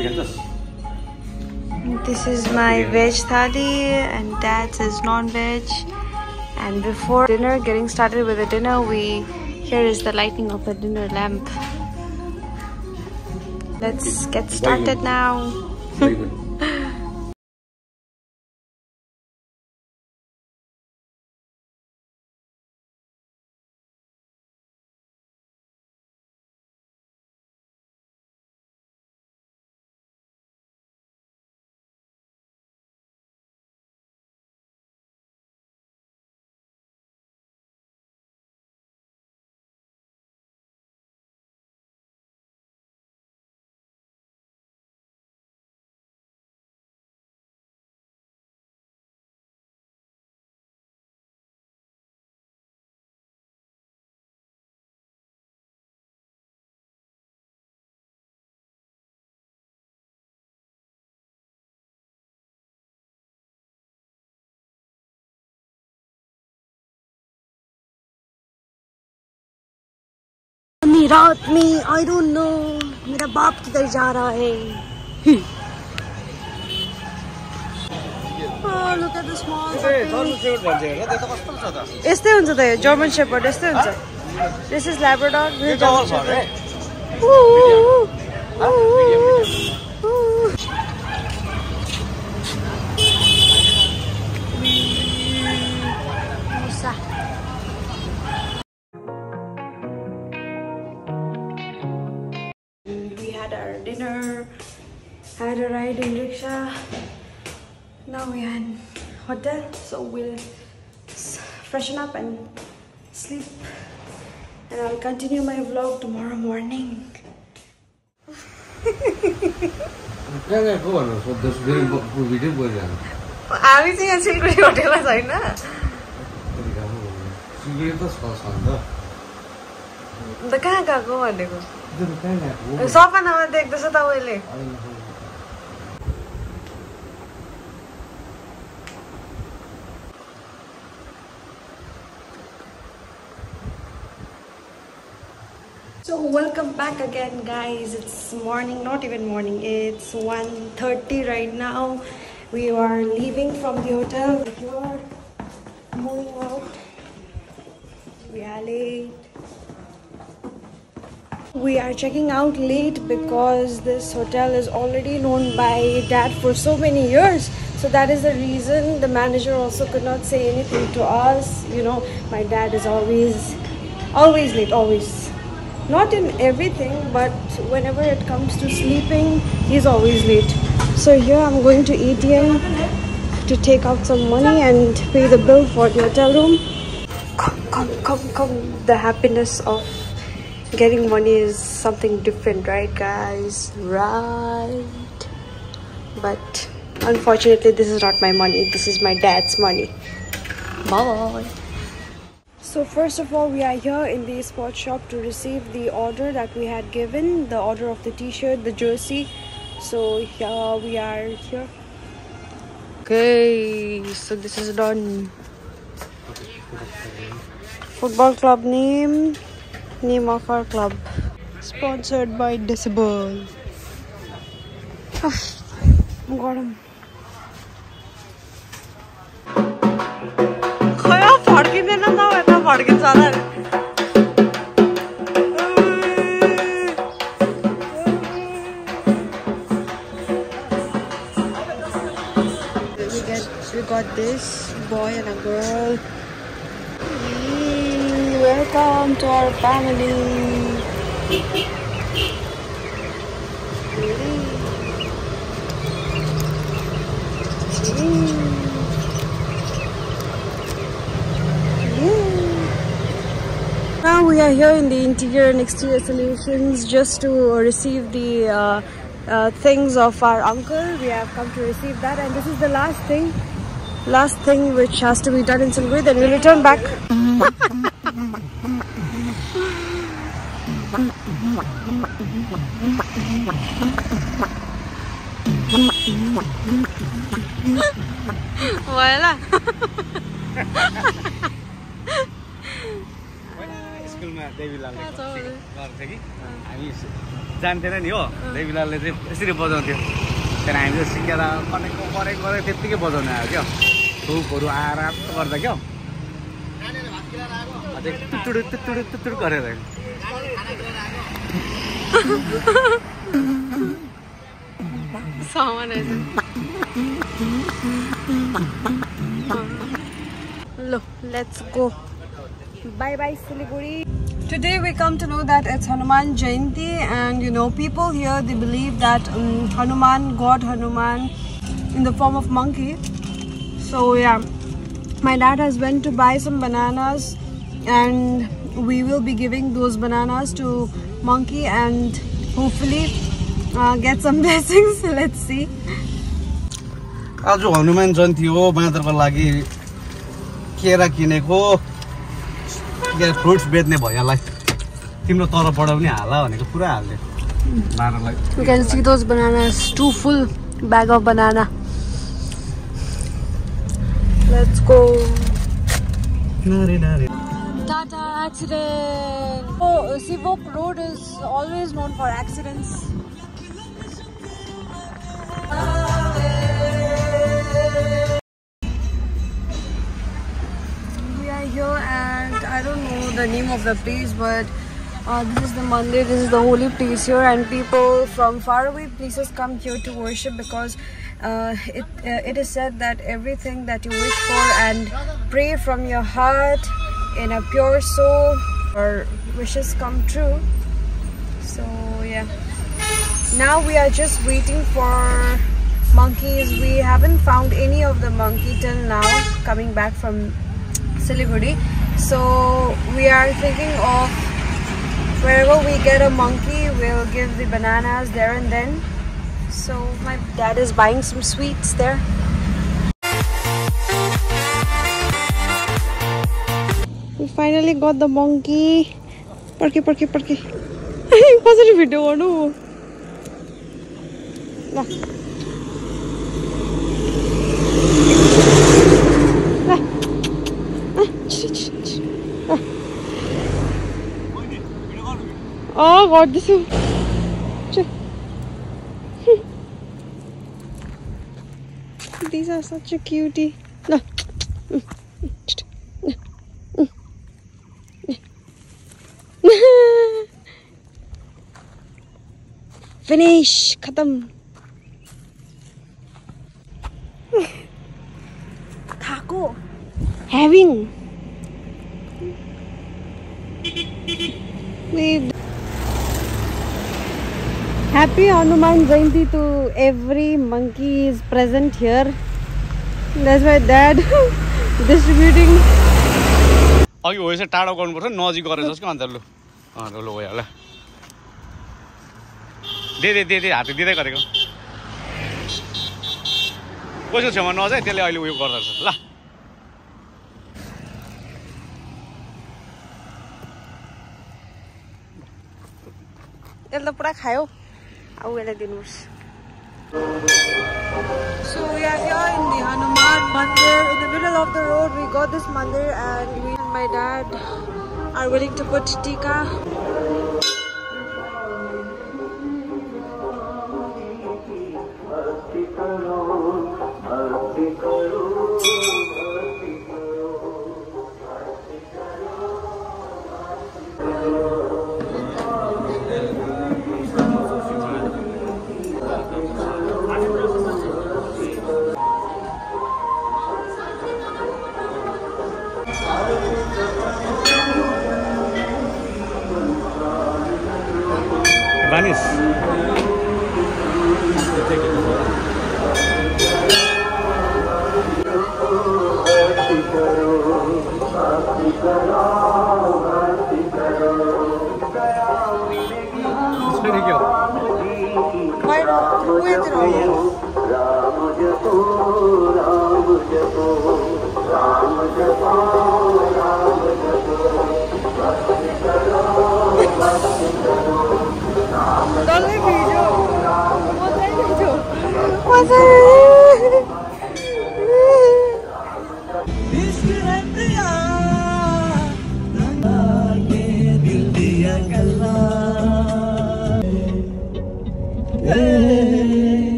We can just. This is my veg thali and dad's is non-veg. And before dinner, getting started with the dinner, we here is the lighting of the dinner lamp. Let's get started now. रात में I don't know मेरा बाप किधर जा रहा है Oh, look at the small puppy. यस्तै हुन्छ त यो जर्मन सेपर्ड यस्तै हुन्छ this is Labrador had our dinner, had a ride in rickshaw. Now we are in hotel, so we'll freshen up and sleep. And I'll continue my vlog tomorrow morning. कहाँ गएको भनेर सोध्दैछु फेरि म video बोलिरहनु हामी चाहिँ यहाँ सिलगढी होटेलमा छैन अन्त कहाँ गएको भनेको तिमीहरू कहाँ गएको सपनामा देख्दैछ तपाईँले होइन, होइन। So welcome back again guys. It's morning, not even morning. It's 1.30 right now. We are leaving from the hotel. We are moving out. We are late. We are checking out late because this hotel is already known by dad for so many years. So that is the reason the manager also could not say anything to us. You know, my dad is always, always late, always. Not in everything, but whenever it comes to sleeping, he's always late. So here I'm going to ATM to take out some money and pay the bill for the hotel room. Come, come, come, come. The happiness of getting money is something different, right, guys? Right. But unfortunately, this is not my money. This is my dad's money. Bye. So first of all, we are here in the sports shop to receive the order that we had given, the order of the t-shirt, the jersey. So here we are here. Okay, so this is done. Football club name, name of our club. Sponsored by Decibel. Got him. खै फड्किँदैन त हौ, यता फड्किन्छ होला नि। We get we got this boy and a girl. Welcome to our family. Now we are here in the interior and exterior solutions just to receive the uh, uh, things of our uncle. We have come to receive that, and this is the last thing, last thing which has to be done in Siliguri. Then we return back. Voila. स्कुलमा हामी जान्थेन नि हो देवीलालले चाहिँ यसरी बजाउँथ्यो त्यहाँदेखि हामी चाहिँ सिकेर कनेको गरेको गरेको त्यत्तिकै बजाउनु आयो क्या धुपहरू आएर गर्दा क्या let's go. Bye bye Siliguri. Today we come to know that it's Hanuman Jayanti and you know people here they believe that um, Hanuman, God Hanuman in the form of monkey. So yeah, my dad has went to buy some bananas and we will be giving those bananas to monkey, and hopefully uh, get some blessings. Let's see. आज हनुमान जयन्ती हो बाँदरको लागि केरा किनेको fruits बेच्ने भैयालाई तिम्रो तर्फबाट पनि हाल भनेको पुरा हाल्यो बाह्रलाई You can see those bananas, two full bag of banana. Let's go. Accident. Oh, Sevoke Road is always known for accidents. We are here and I don't know the name of the place, but uh, this is the mandir, this is the holy place here, and people from faraway places come here to worship because uh, it uh, it is said that everything that you wish for and pray from your heart in a pure soul, our wishes come true. So yeah. Now we are just waiting for monkeys. We haven't found any of the monkey till now coming back from Siliguri. So we are thinking of wherever we get a monkey, we'll give the bananas there and then. So my dad is buying some sweets there. finally got the monkey. Perky, perky, perky. Positive video, no. Nah. Oh god, this is... These are such a cutie. Finish खत्म थाको having we happy Hanuman Jayanti to every monkey is present here that's my dad distributing अघि हो यसो टाढो गर्नुपर्छ नजिक गरेर जस्तो अन्त लु अँ लु लु भइहाल्यो दे दे दे दे हात दिँदै गरेको कसको छेउमा नजाए त्यसले अहिले उयो गर्दो रहेछ ल यसले त पुरा खायो अब यसलाई दिनुहोस् So we are here in the Hanuman Mandir. In the middle of the road, we got this mandir, and we and my dad are willing to put tika. 잘이겨 말로 누구에 들어 널리 비죠 뭐 살려줘 화살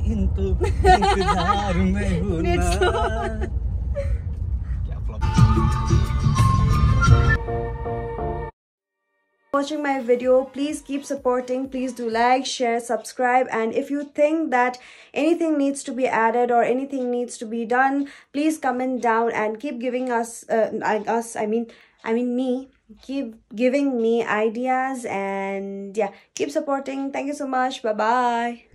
करेंगे इनको इंतजार में हूँ ना। It's so- क्या flop. watching my video please keep supporting please do like share subscribe and if you think that anything needs to be added or anything needs to be done please comment down and keep giving us uh, I- us i mean i mean me keep giving me ideas and yeah keep supporting thank you so much bye bye